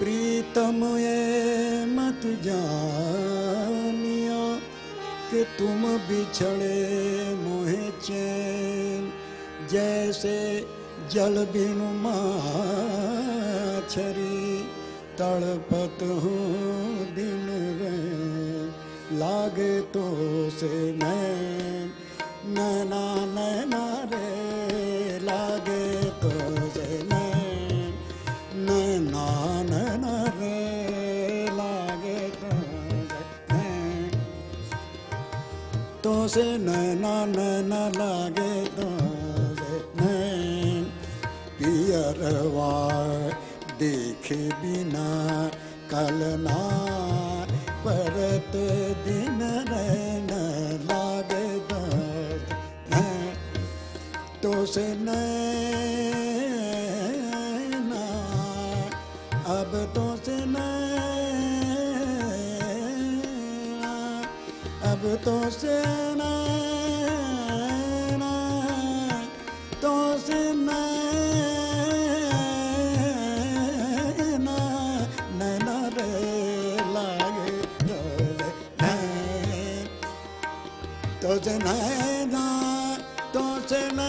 प्रीतम ये मत जानिया कि तुम बिछड़े मोहे चैन, जैसे जल बिनु माछरी, तड़पत हूँ दिन में, लागे तो से नैन, नैना नैना रे, लागे से नैना नैना लागे तो नैन। पियरवा देखे बिना कलना परत दिन रैन लागे तो से तो से नैना, अब तो ਸਭ ਤੋਂ ਸਿਆਣਾ ਤੋਂ ਸਿਆਣਾ ਤੋ ਜਨਾ ਤੋ ਜਨਾ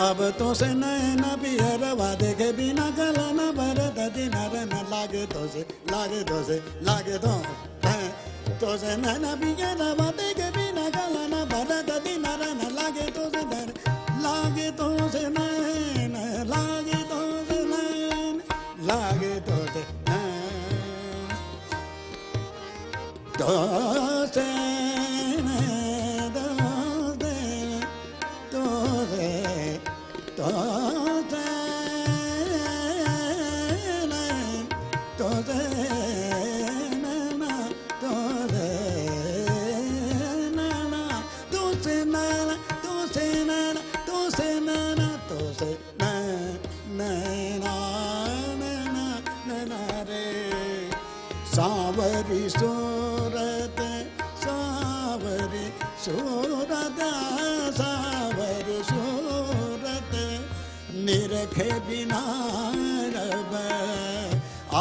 अब तो से नैना पियरवा देखे बिना गलना भरत दिनर न लागे तो से लागे तो से लागे तो। तो से नैना पियरवा देखे बिना गलना भरत दिनर न लागे तो से धर लागे तो से नैन, लागे तो से नैन, लागे तो से तो से से रे, सावरी सूरत सावरी सूरत सावरी सूरत, निरखे बिना रब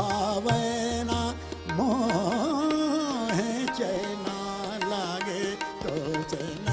आवे मोह चैना लागे तो चैना